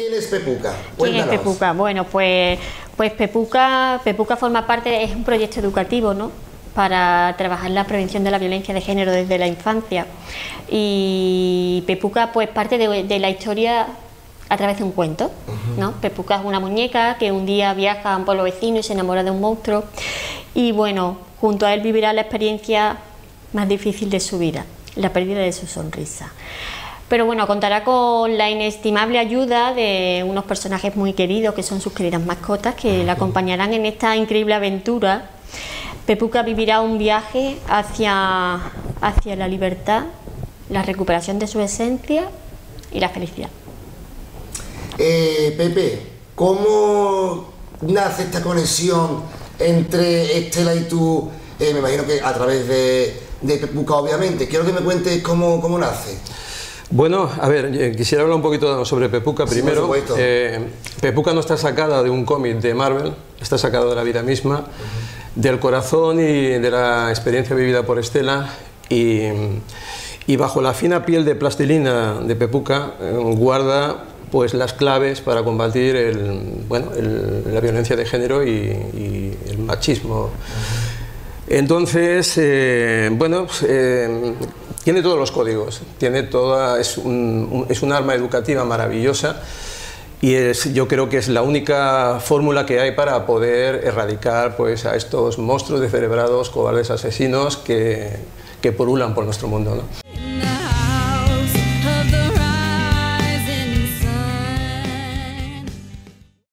¿Quién es Pepuca? ¿Quién es Pepuca? Bueno, pues, pues Pepuca, Pepuca forma parte, es un proyecto educativo, ¿no? para trabajar la prevención de la violencia de género desde la infancia. Y Pepuca, pues parte de, la historia a través de un cuento. ¿no? Pepuca es una muñeca que un día viaja a un pueblo vecino y se enamora de un monstruo. Y bueno, junto a él vivirá la experiencia más difícil de su vida, la pérdida de su sonrisa. Pero bueno, contará con la inestimable ayuda de unos personajes muy queridos que son sus queridas mascotas que le acompañarán en esta increíble aventura. Pepuca vivirá un viaje hacia, hacia la libertad, la recuperación de su esencia y la felicidad. Eh, Pepe, ¿cómo nace esta conexión entre Estela y tú? Eh, me imagino que a través de, de Pepuca, obviamente. Quiero que me cuentes cómo, cómo nace. Bueno, a ver, eh, quisiera hablar un poquito sobre Pepuca primero. Eh, Pepuca no está sacada de un cómic de Marvel, está sacada de la vida misma, del corazón y de la experiencia vivida por Estela y, bajo la fina piel de plastilina de Pepuca eh, guarda pues las claves para combatir el, bueno, la violencia de género y, el machismo. Entonces, bueno, pues, tiene todos los códigos, tiene toda, es, un, es un arma educativa maravillosa y es, yo creo que es la única fórmula que hay para poder erradicar pues, a estos monstruos descerebrados, cobardes asesinos que, que porulan por nuestro mundo.